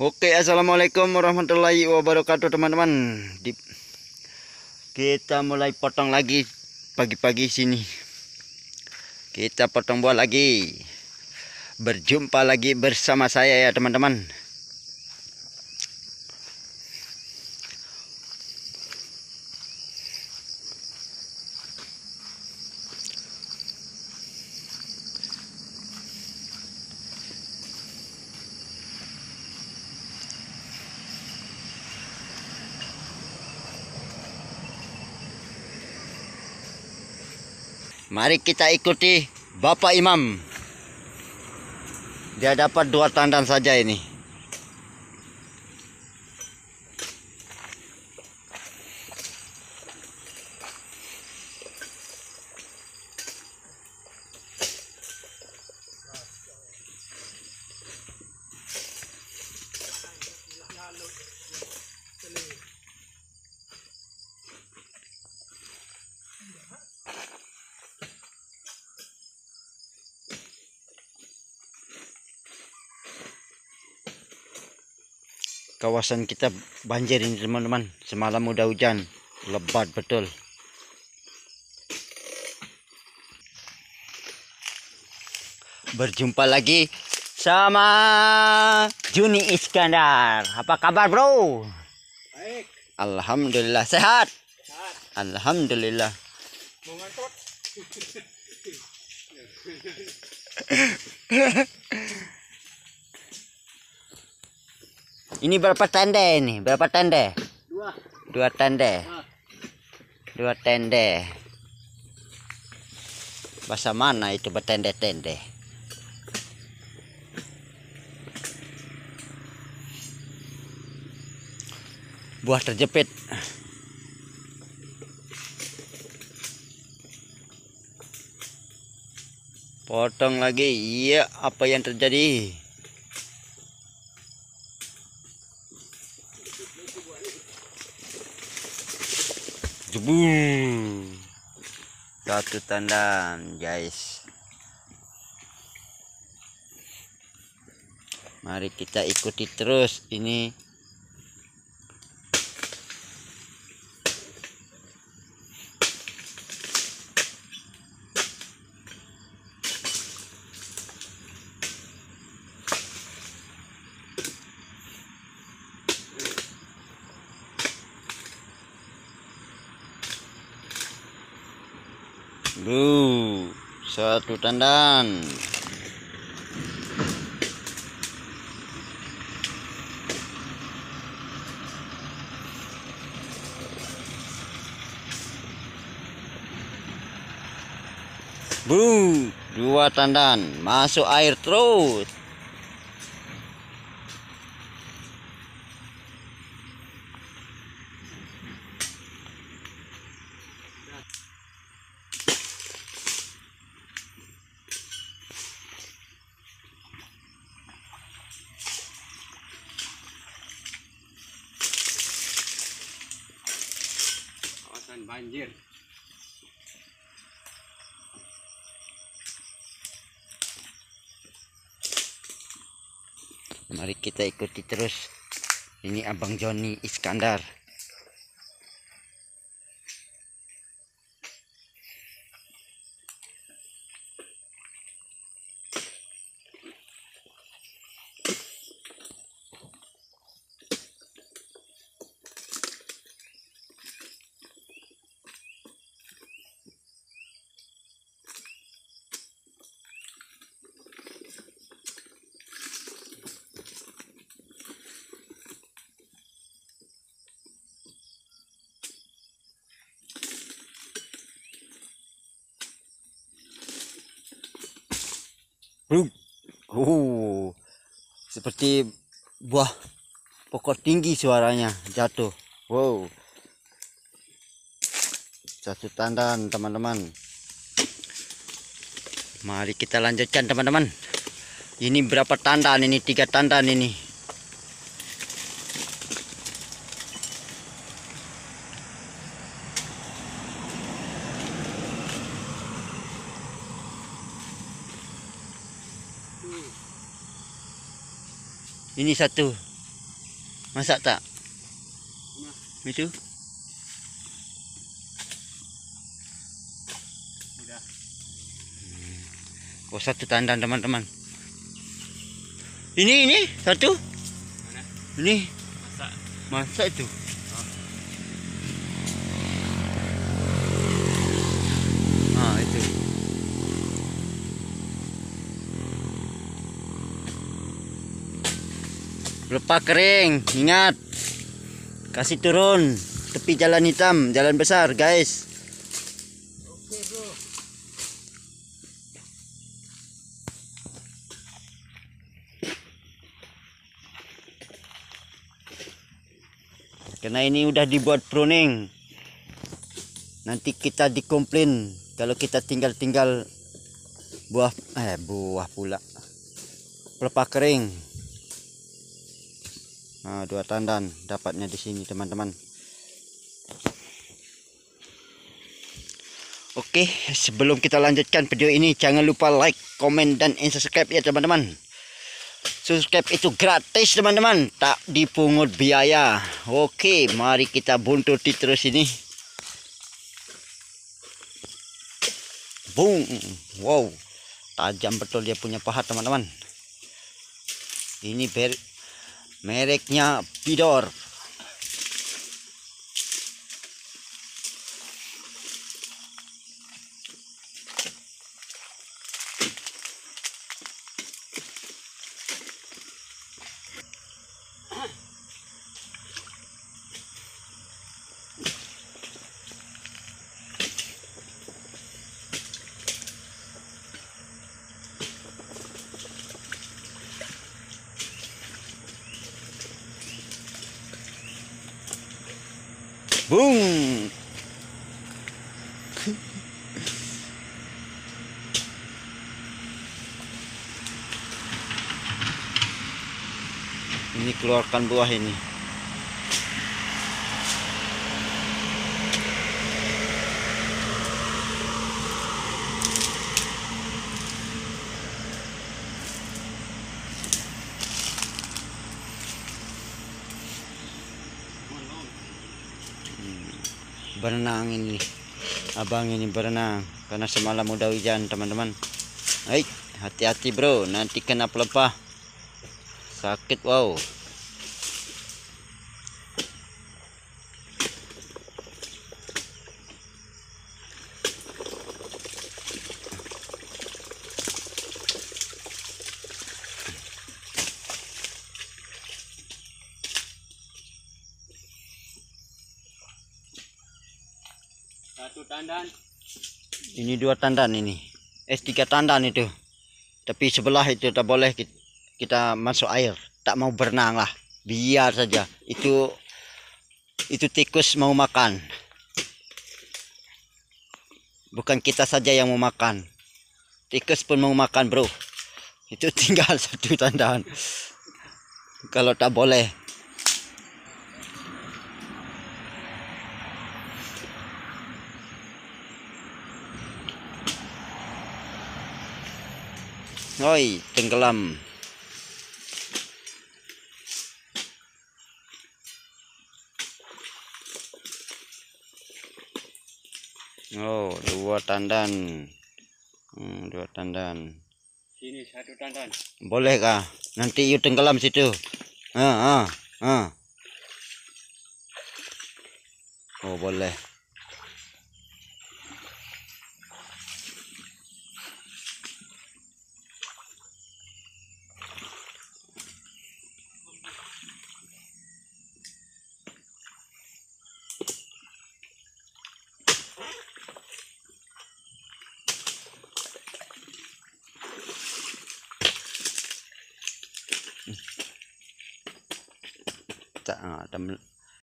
Oke, assalamualaikum warahmatullahi wabarakatuh teman-teman. Kita mulai potong lagi pagi-pagi sini. Kita potong buah lagi. Berjumpa lagi bersama saya ya teman-teman. Mari kita ikuti Bapak Imam. Dia dapat dua tandan saja ini. Kawasan kita banjir ini teman-teman. Semalam udah hujan. Lebat betul. Berjumpa lagi sama Juni Iskandar. Apa kabar bro? Baik, Alhamdulillah sehat. sehat. Alhamdulillah. Ini berapa tanda ini? Berapa tanda? Dua. Dua tanda. Dua tanda. Bahasa mana itu bertende-tende? Buah terjepit. Potong lagi. Iya, apa yang terjadi? Jebul. Satu tandan, guys. Mari kita ikuti terus ini. Duh, satu tandan. Bu, dua tandan. Masuk air terus. Banjir. Mari kita ikuti terus. Ini Abang Joni Iskandar. Oh, seperti buah pokok tinggi suaranya jatuh. Wow. Satu tandan teman-teman. Mari kita lanjutkan teman-teman. Ini berapa tandan ini? Tiga tandan ini. Ini satu. Masak tak? Itu? Udah. Oh satu tandan teman-teman. Ini ini satu. Mana? Ini Masak. masak itu. Lepas kering, ingat. Kasih turun tepi jalan hitam, jalan besar, guys. Karena ini udah dibuat pruning. Nanti kita dikomplain kalau kita tinggal-tinggal buah eh buah pula. Pelepah kering. Nah, dua tandan dapatnya di sini teman-teman. Oke, sebelum kita lanjutkan video ini jangan lupa like, komen dan subscribe ya teman-teman. Subscribe itu gratis teman-teman, tak dipungut biaya. Oke, mari kita buntuti terus ini. Boom. Wow. Tajam betul dia punya pahat teman-teman. Ini ber mereknya Pidor. Boom. Ini keluarkan buah ini. Berenang ini. Abang ini berenang karena semalam udah hujan teman-teman. Hai hati-hati bro. Nanti kena pelepah. Sakit wow Satu tandan. ini dua tandan ini. Eh tiga tandan itu. Tapi sebelah itu tak boleh kita, masuk air. Tak mau berenang lah. Biar saja. Itu itu tikus mau makan. Bukan kita saja yang mau makan. Tikus pun mau makan bro. Itu tinggal satu tandan. Kalau tak boleh Oi, tenggelam. Oh, dua tandan. Hmm, dua tandan. Sini satu tandan. Boleh kah? Nanti you tenggelam situ. Ah, ah, ah. Oh, boleh. Tak, ah, ada mel-